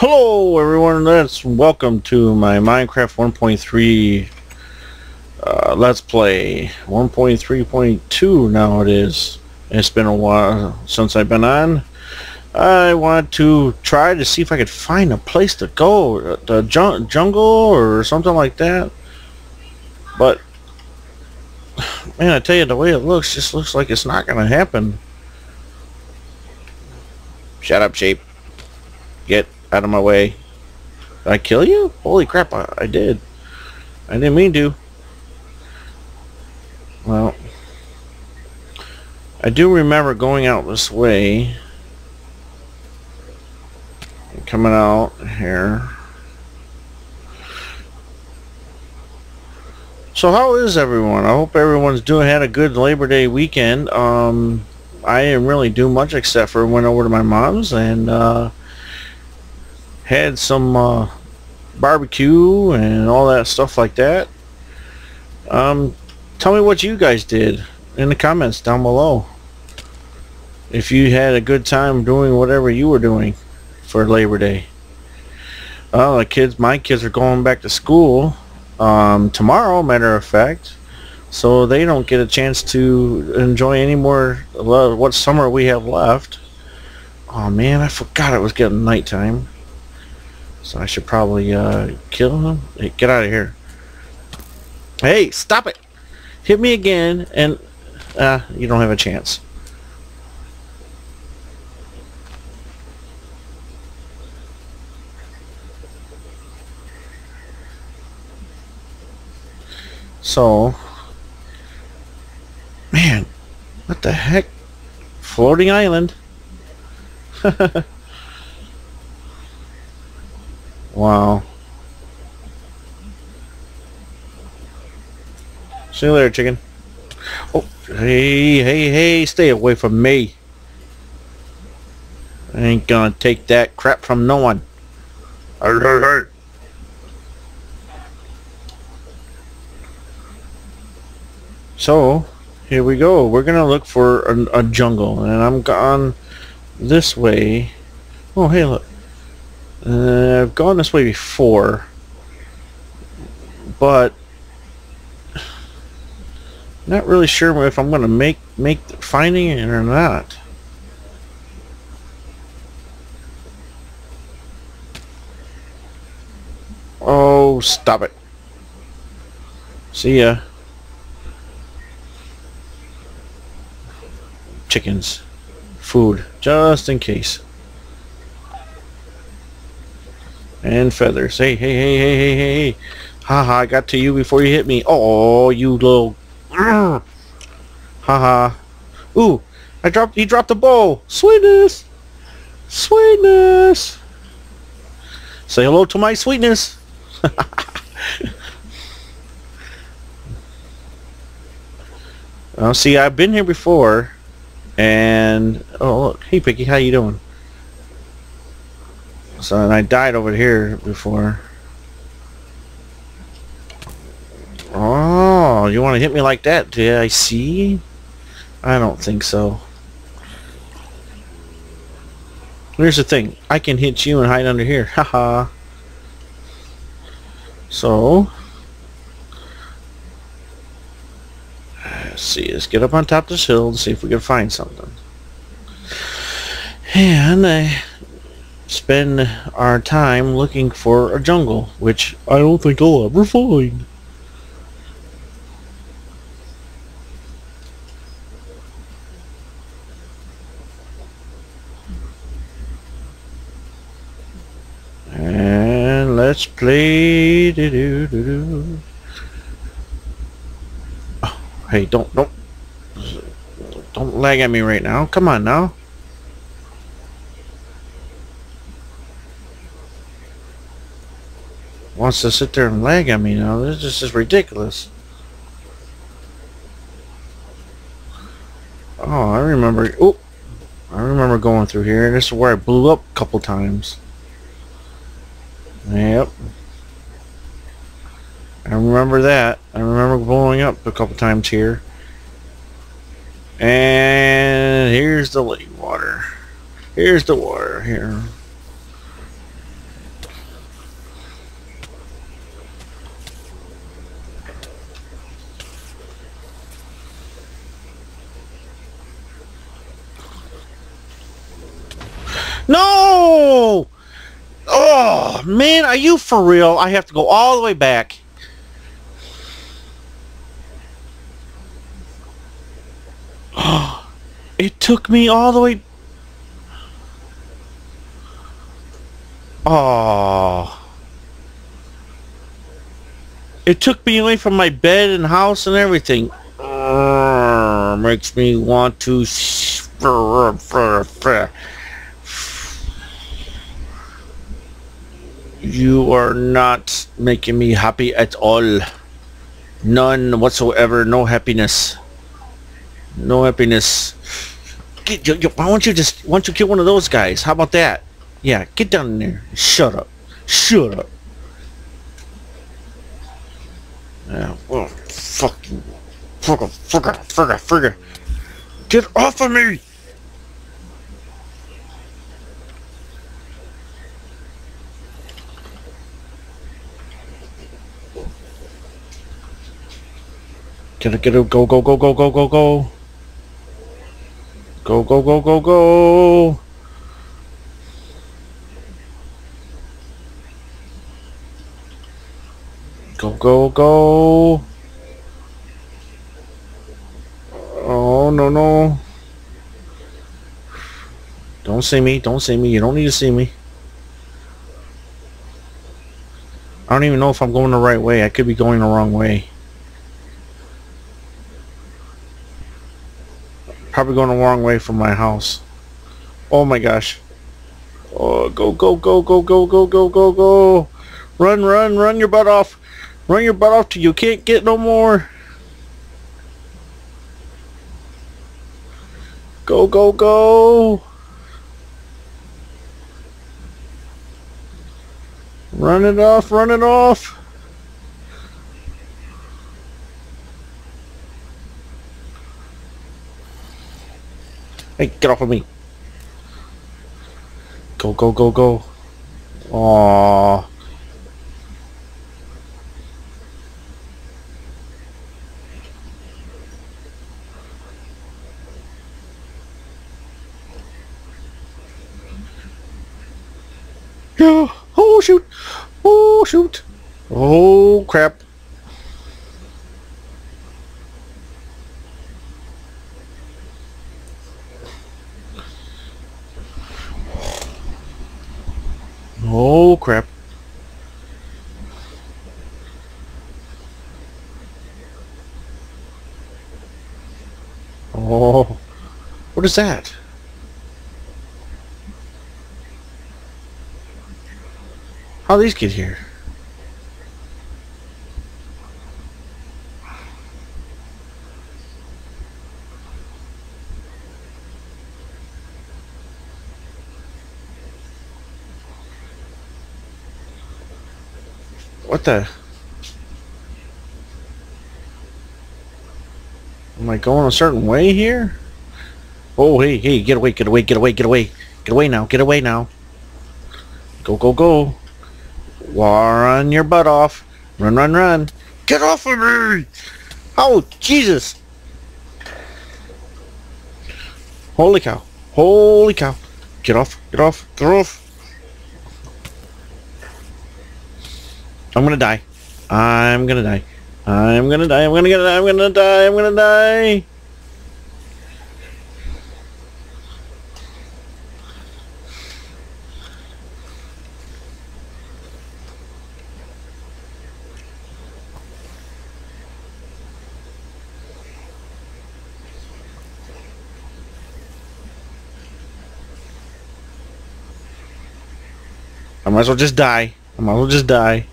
Hello everyone, let's welcome to my Minecraft 1.3 uh, Let's Play. 1.3.2 now it is. It's been a while since I've been on. I want to try to see if I could find a place to go, the jun jungle or something like that. But, man, I tell you, the way it looks, just looks like it's not going to happen. Shut up, sheep. Get out of my way. Did I kill you? Holy crap, I, I did. I didn't mean to. Well, I do remember going out this way. And coming out here. So how is everyone? I hope everyone's doing had a good Labor Day weekend. Um, I didn't really do much except for went over to my mom's and uh, had some uh, barbecue and all that stuff like that. Um, tell me what you guys did in the comments down below. If you had a good time doing whatever you were doing for Labor Day. Well, the kids, my kids are going back to school um, tomorrow, matter of fact. So they don't get a chance to enjoy any more what summer we have left. Oh man, I forgot it was getting nighttime. So I should probably uh, kill him. Hey, get out of here. Hey, stop it! Hit me again and uh, you don't have a chance. So, man, what the heck? Floating island. wow. See you later, chicken. Oh, hey, hey, hey, stay away from me. I ain't gonna take that crap from no one. Hey, hey, hey. So, here we go. We're gonna look for a jungle, and I'm gone this way. Oh, hey, look. Uh, I've gone this way before, but not really sure if I'm gonna make make finding it or not. Oh, stop it. See ya. chickens food just in case and feathers. Hey hey hey hey hey hey. Haha I got to you before you hit me. Oh you little ah. haha. Ha. ooh I dropped he dropped the bow. Sweetness. Sweetness. Say hello to my sweetness. Oh, see, I've been here before, and oh look, hey Picky, how you doing? So and I died over here before. Oh, you want to hit me like that? Did I see? I don't think so. Here's the thing. I can hit you and hide under here. Haha. so, Let's see, let's get up on top of this hill and see if we can find something. And uh, spend our time looking for a jungle, which I don't think I'll ever find. And let's play. Do -do -do oh, Hey, don't, don't, don't lag at me right now. Come on now. Wants to sit there and lag at me now. This is ridiculous. Oh, I remember. Oh, I remember going through here. This is where I blew up a couple times. Yep. I remember that. I remember blowing up a couple times here. And here's the lake water. Here's the water here. Oh, man, are you for real? I have to go all the way back. It took me all the way... Oh. It took me away from my bed and house and everything. Uh, makes me want to... You are not making me happy at all. None whatsoever. No happiness. No happiness. Get, why don't you just, why don't you kill one of those guys? How about that? Yeah, get down there. Shut up. Shut up. Yeah, well, fuck you. Fuck fuck fuck fuck Get off of me! Get it, get it, go, go, go, go, go, go, go. Go, go, go, go, go. Go, go, go. Oh, no, no. Don't see me. Don't see me. You don't need to see me. I don't even know if I'm going the right way. I could be going the wrong way. Probably going the wrong way from my house. Oh my gosh. Oh, go, go, go, go, go, go, go, go, go. Run, run, run your butt off. Run your butt off till you can't get no more. Go, go, go. Run it off, run it off. Hey, get off of me. Go, go, go, go. Aww. Oh, shoot. Oh, shoot. Oh, crap. Oh crap. Oh, what is that? How these get here? What the? Am I going a certain way here? Oh, hey, hey, get away, get away, get away, get away. Get away now, get away now. Go, go, go. Run your butt off. Run, run, run. Get off of me! Oh, Jesus! Holy cow. Holy cow. Get off, get off, get off. I'm gonna die. I'm gonna die. I'm gonna die. I'm gonna get. I'm gonna die. I'm gonna die. I might as well just die. I might as well just die.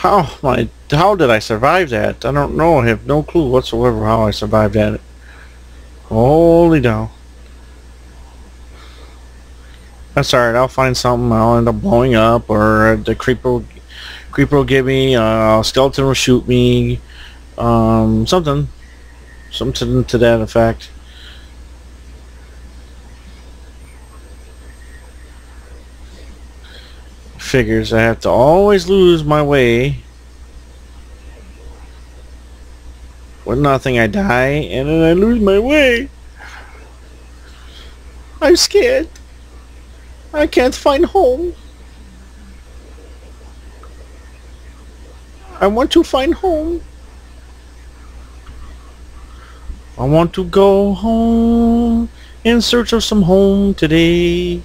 How my how did I survive that? I don't know. I have no clue whatsoever how I survived that. Holy cow. That's alright, I'll find something, I'll end up blowing up, or the creeper, creeper will get me, uh, skeleton will shoot me, um, something. Something to that effect. Figures I have to always lose my way. With nothing I die, and then I lose my way. I'm scared. I can't find home. I want to find home. I want to go home in search of some home today.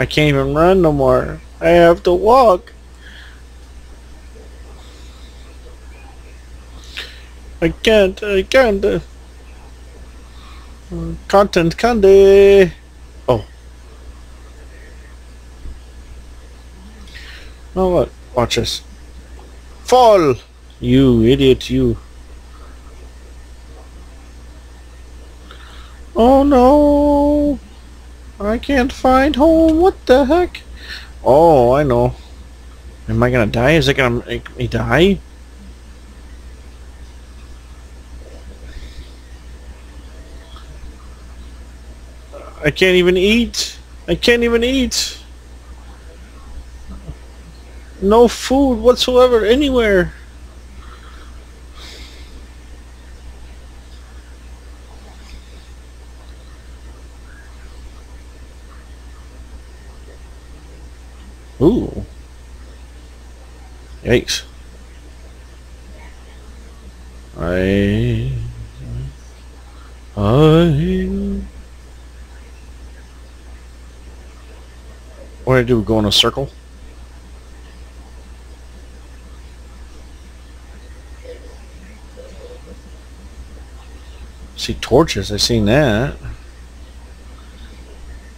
I can't even run no more. I have to walk. I can't, I can't. Content candy. Oh. Oh, what? Watch this. Fall! You idiot, you. Oh no! I can't find home. What the heck? Oh, I know. Am I gonna die? Is it gonna make me die? I can't even eat. I can't even eat. No food whatsoever anywhere. Ooh. Yikes. I... I... What do I do? Go in a circle? See torches, I seen that.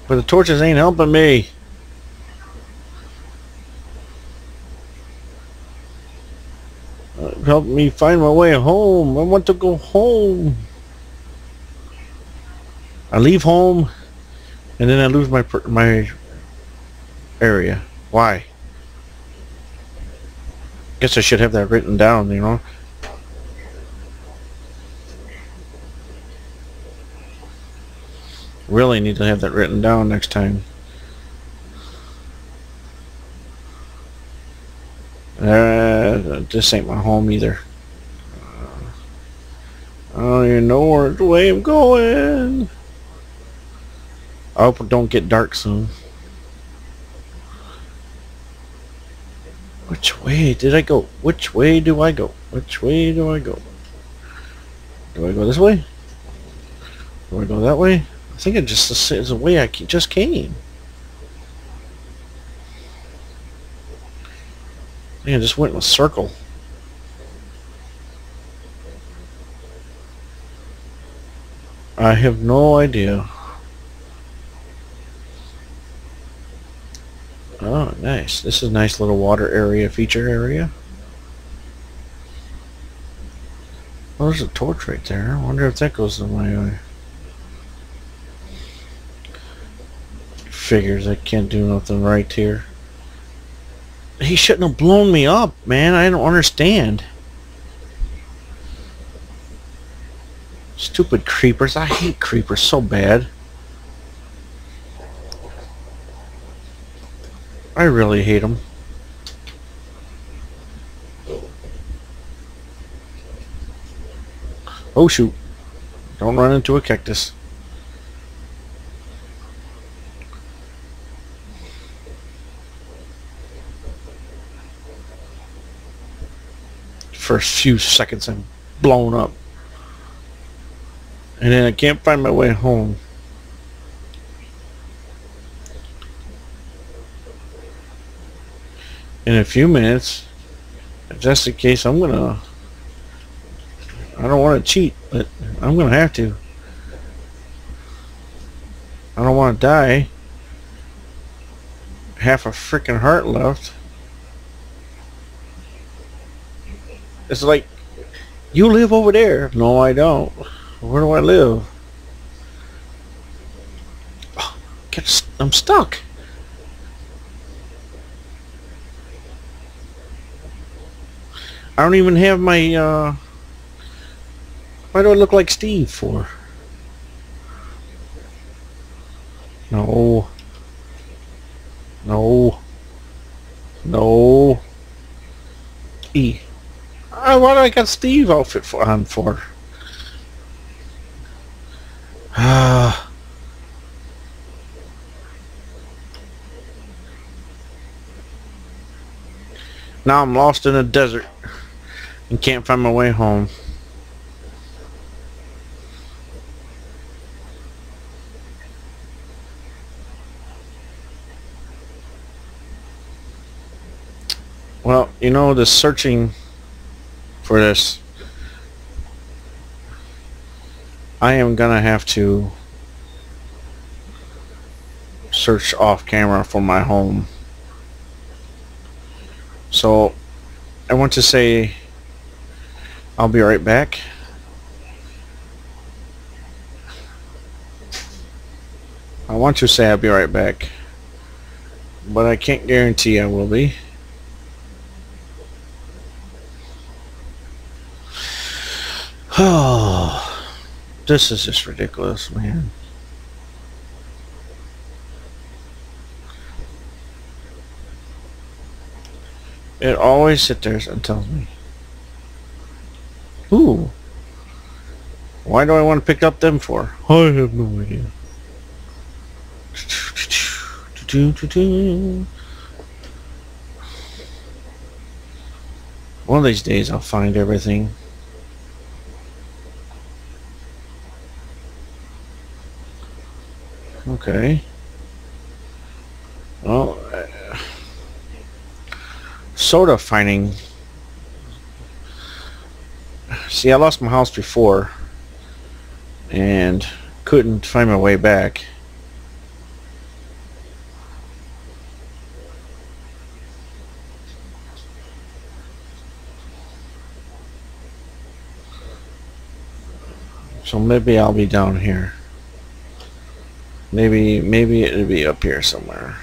But the torches ain't helping me. Help me find my way home. I want to go home. I leave home, and then I lose my my area. Why? Guess I should have that written down, you know. Really need to have that written down next time. Uh, this ain't my home either. Uh, I don't even know where the way I'm going. I hope it don't get dark soon. Which way did I go? Which way do I go? Which way do I go? Do I go this way? Do I go that way? I think it just is the way I just came. Man, just went in a circle. I have no idea. Oh, nice. This is a nice little water area, feature area. Oh, there's a torch right there. I wonder if that goes to my. Figures I can't do nothing right here he shouldn't have blown me up, man. I don't understand. Stupid creepers. I hate creepers so bad. I really hate them. Oh shoot. Don't run into a cactus. First few seconds I'm blown up. And then I can't find my way home. In a few minutes, that's the case, I'm gonna I don't want to cheat, but I'm gonna have to. I don't want to die. half a freaking heart left. It's like, you live over there. No, I don't. Where do I live? I'm stuck. I don't even have my, uh... Why do I look like Steve for? No. No. No. E. Uh, why do I got Steve outfit for, on for? Ah. now I'm lost in the desert and can't find my way home. Well, you know, the searching for this, I am gonna have to search off camera for my home. So, I want to say I'll be right back. I want to say I'll be right back, but I can't guarantee I will be. Oh, this is just ridiculous, man. It always sits there and tells me. Ooh. Why do I want to pick up them for? I have no idea. One of these days I'll find everything. Okay. Well, uh, sort of finding... See, I lost my house before and couldn't find my way back. So maybe I'll be down here. Maybe, maybe it'd be up here somewhere.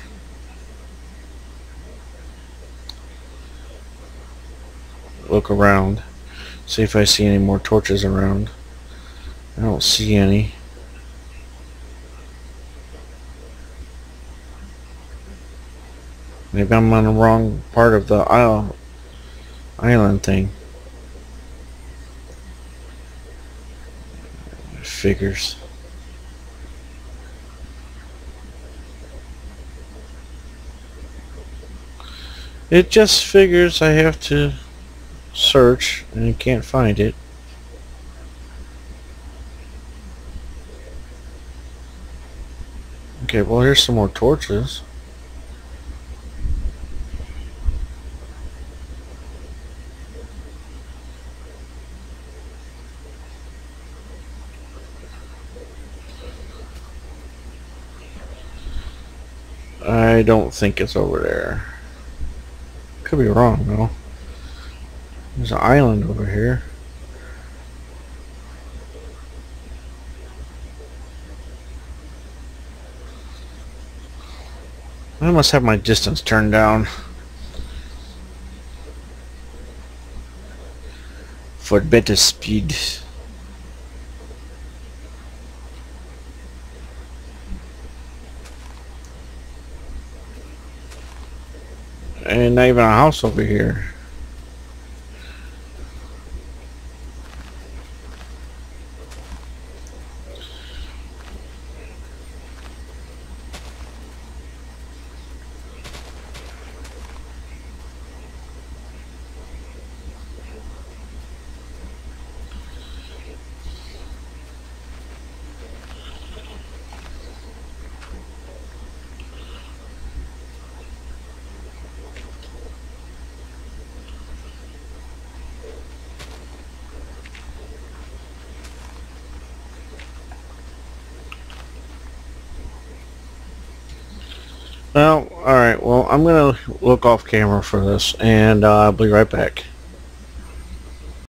Look around. See if I see any more torches around. I don't see any. Maybe I'm on the wrong part of the isle, island thing. Figures. It just figures I have to search and can't find it. Okay, well here's some more torches. I don't think it's over there. Could be wrong though. There's an island over here. I must have my distance turned down. For better speed. Not even a house over here. Well, alright, well, I'm going to look off camera for this, and uh, I'll be right back.